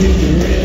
you.